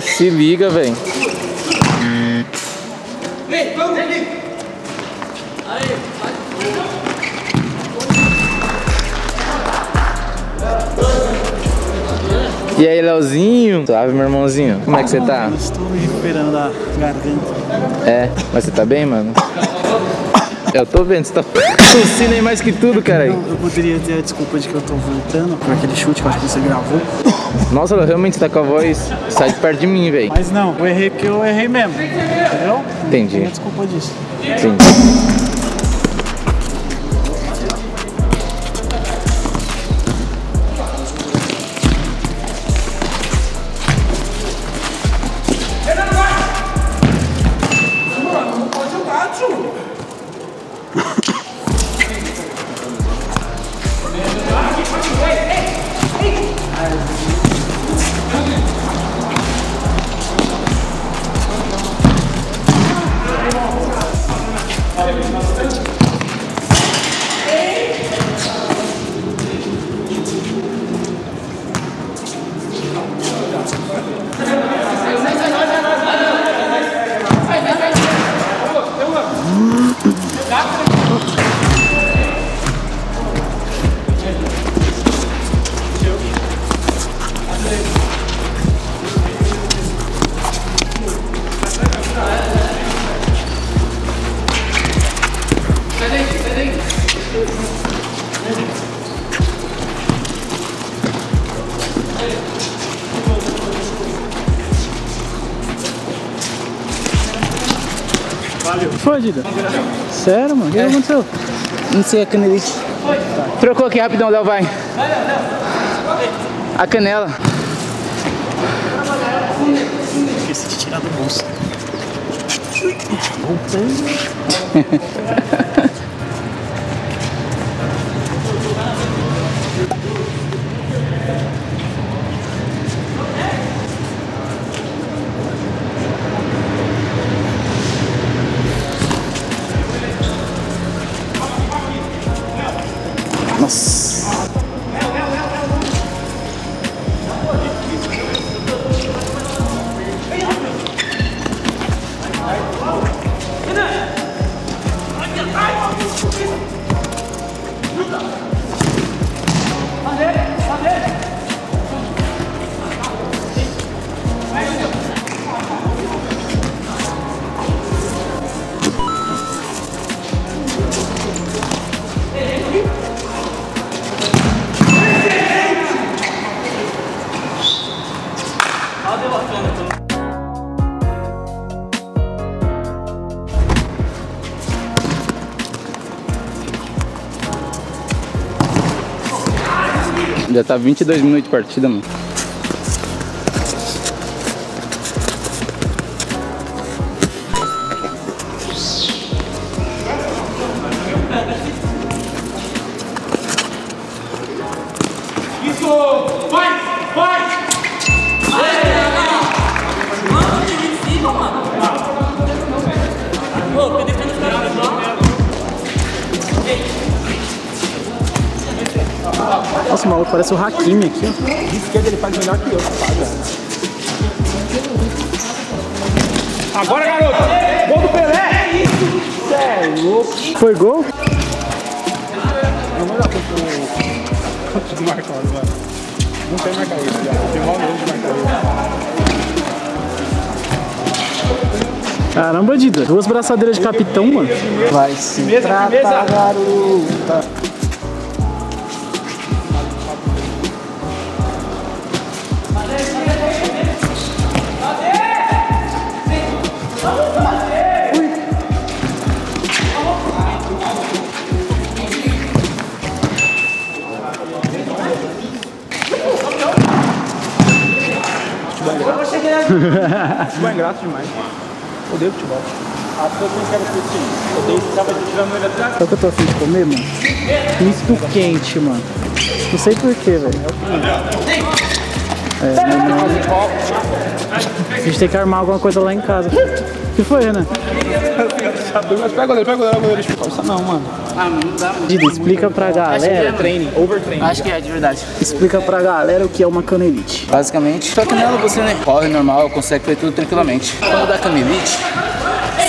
Se liga, velho. E aí, Leozinho? Suave, meu irmãozinho. Como é que você tá? Estou me recuperando da garganta. É, mas você tá bem, mano? Eu tô vendo, você tá tossindo aí mais que tudo, cara. Não, eu poderia ter a desculpa de que eu tô voltando por aquele chute que eu acho que você gravou. Nossa, Léo, realmente tá com a voz. Sai de perto de mim, velho. Mas não, eu errei porque eu errei mesmo. Entendeu? Entendi. Não tem desculpa disso. Sim. Que foi, Dida? Sério, mano? O que aconteceu? Não sei a canelista. Trocou aqui rapidão, Léo, vai. A canela. Esqueci de tirar do bolso. Nossa. Já tá 22 minutos de partida, mano. Maluco parece o Hakimi aqui, ó. De esquerda ele faz melhor que eu, rapaz. Agora, garoto! Gol do Pelé! Cê é louco. Foi gol? Não vai dar pro do Marcos, mano. Não tem marcar isso, já. Tem mal de marcar isso. Caramba, Dida. Duas braçadeiras de capitão, mano. Vai se tratar, garota. Futebol é ingrato demais. Odeio futebol. As pessoas não querem curtir. Odeio que tava tirando ele atrás. Sabe o que eu tô afim de comer, mano? Misto quente, mano. Não sei porquê, velho. É, a gente tem que armar alguma coisa lá em casa. O que foi, Renan? Mas pega o goleiro, pega o goleiro, pega o goleiro. Não, mano. Ah, mano, não dá. Dida, explica pra galera. Training, overtraining. Acho que é, de verdade. Explica pra galera o que é uma canelite. Basicamente, só que nela você né, corre normal, consegue fazer tudo tranquilamente. Quando dá canelite,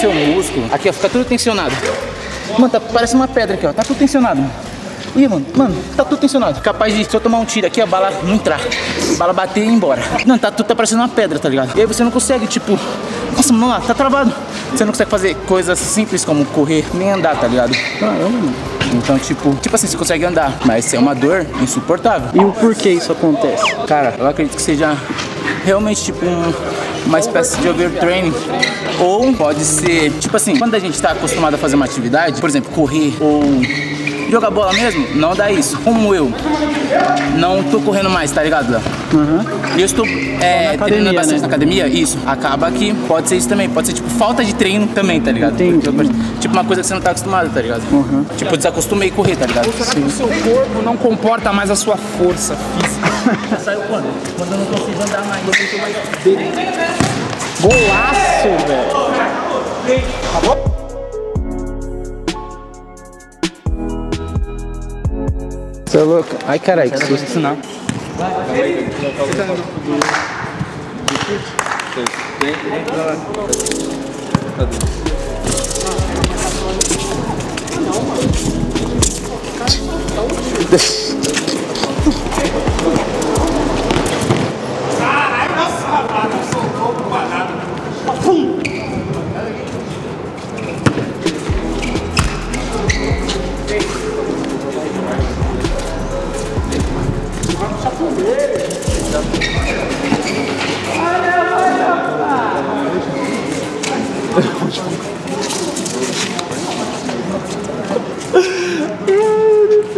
seu músculo, aqui ó, fica tudo tensionado. Mano, tá, parece uma pedra aqui ó, tá tudo tensionado. Mano. Ih, mano, mano, tá tudo tensionado. Capaz de se eu tomar um tiro aqui, a bala não entrar. A bala bater e ir embora. Não, tá tudo tá parecendo uma pedra, tá ligado? E aí você não consegue, tipo, nossa, mano, lá, tá travado. Você não consegue fazer coisas simples como correr, nem andar, tá ligado? Então, tipo, tipo assim, você consegue andar, mas é uma dor insuportável. E o porquê isso acontece? Cara, eu acredito que seja realmente tipo um- uma espécie de overtraining. Ou pode ser, tipo assim, quando a gente tá acostumado a fazer uma atividade, por exemplo, correr ou jogar bola mesmo, não dá isso. Como eu não tô correndo mais, tá ligado, Léo? E eu estou é, academia, treinando bastante né? na academia, isso. Acaba que pode ser isso também. Pode ser tipo falta de treino também, tá ligado? Entendi. Tipo uma coisa que você não tá acostumado, tá ligado? Tipo, desacostumei a correr, tá ligado? Será que o seu corpo não comporta mais a sua força física? Saiu quando? Quando eu não consigo andar mais. Golaço, velho. Você é louco? Ai, caralho, que susto. não.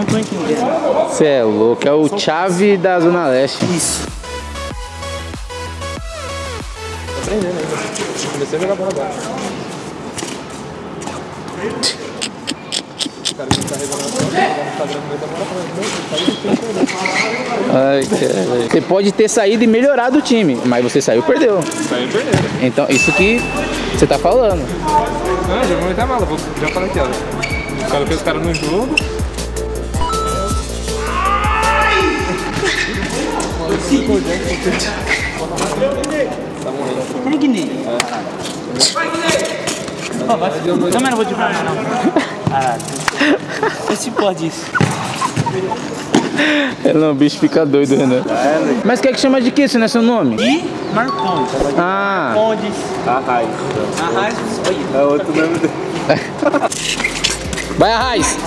entendendo. Você é louco, é o chave da Zona Leste. Isso. Comecei a jogar bola agora. Ai, caralho. Você pode ter saído e melhorado o time, mas você saiu e perdeu. Saiu perdendo. Então, isso que você tá falando. Não, já vou meter a mala, vou, já falei aqui, ó. Coloquei os caras no jogo. Não, mas não vou te falar, não. Caralho. Vê se pode isso. É, não, o bicho fica doido, Renan. Mas quer que chama de quê? Isso não é seu nome? E Marcondes. Ah, Marcondes. Arraiz. Arraiz. Olha. É outro nome dele. vai Arraiz.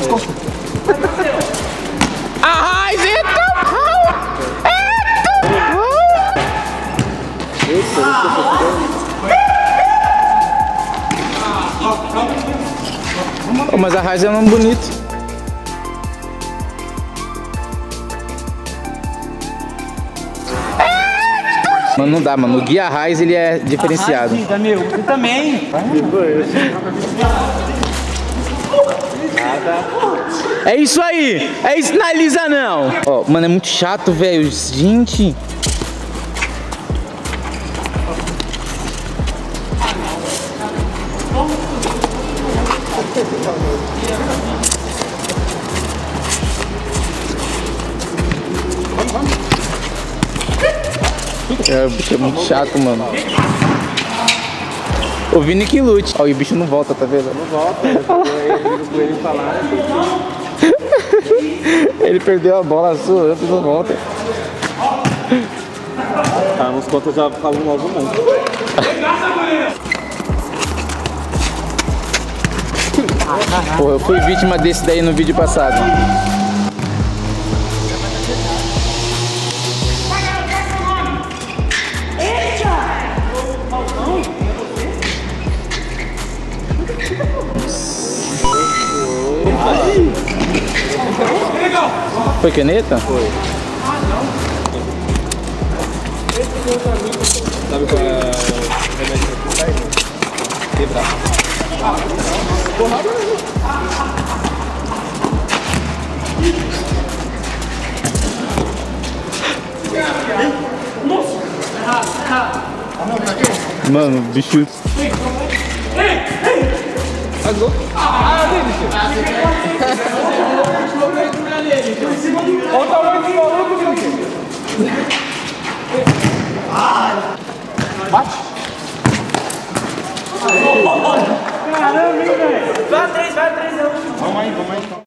Arraiz, eita! Oh, mas Arraiz é um nome bonito. Mano, não dá, mano. O Guia Arraiz, ele é diferenciado. Meu. Você também. É isso aí! É isso, não alisa não! Ó, mano, é muito chato, velho. Gente. É, o bicho é muito chato, mano. O Vini que lute. Ó, e o bicho não volta, tá vendo? Não volta, ele falar. Ele perdeu a bola sua, antes não volta. Tá, nos contos já falam logo muito. Pô, eu fui vítima desse daí no vídeo passado. Foi caneta? Foi. Sabe qual é o remédio que sai? Quebrar. Mano, o bicho. gente. Olha o tamanho do maluco, meu gente. Bate. Caramba, hein, velho. Vai, três, vai, três. É vamos aí, vamos aí. Então.